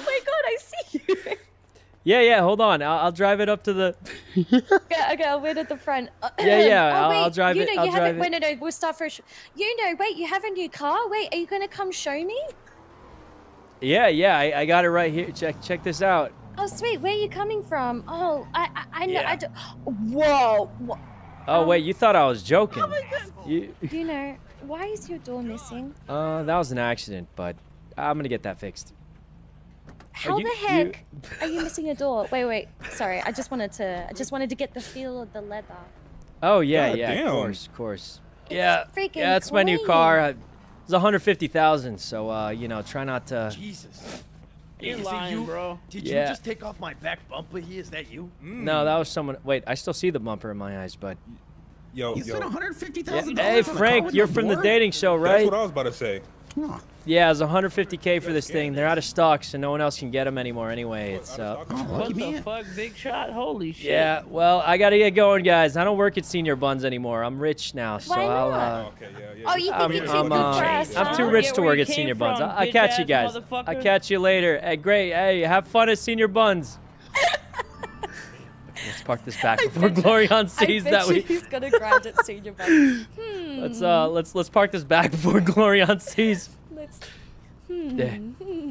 Oh my god, I see you. Yeah, yeah. Hold on. I'll, I'll drive it up to the. okay, okay, I'll wait at the front. Uh, Yeah, yeah, oh, I'll- wait, I'll drive you it, Know, I'll you drive haven't, it. Wait, no, no, we'll start first. You know, wait, you have a new car? Wait, are you gonna come show me? Yeah, yeah. I, I got it right here. Check check this out. Oh, sweet. Where are you coming from? Oh, I, I, I know. Yeah. I don't. Whoa. wha- Oh Um, wait, you thought I was joking. Oh You, You know, why is your door missing? uh, that was an accident, but I'm gonna get that fixed. How you- the you- heck are you missing a door? Wait, wait. Sorry, I just wanted to. I just wanted to get the feel of the leather. Oh yeah, God yeah. damn. Of course, of course. Yeah, freaking yeah. That's my new car. Uh, It's 150,000. So uh, you know, try not to. Jesus. You're lying, you? bro. Did Yeah. you just take off my back bumper here? Is that you? No, that was someone. Wait, I still see the bumper in my eyes, but. Yo, You yo. spent 150,000. Yeah. Hey. Frank, you're from the dating show, right? That's what I was about to say. Yeah, it's 150k for this thing. They're out of stock, so no one else can get them anymore. Anyway, it's uh. Oh, What the man. fuck, big shot? Holy shit. Yeah, well, I gotta get going, guys. I don't work at Senior Buns anymore. I'm rich now, so Why I'll. not? Uh, Okay, yeah, yeah. Oh, you think I'm, you I'm, can uh, dress, I'm too rich to work at Senior Buns. from, I'll, I'll catch you guys. I'll catch you later. Hey, great. Hey, have fun at Senior Buns. Let's park this back before Glorion I sees bet that you we. he's gonna grind at senior Buns. Hmm. Let's uh, let's let's park this back before Glorion sees. Let's. Yeah. Hmm.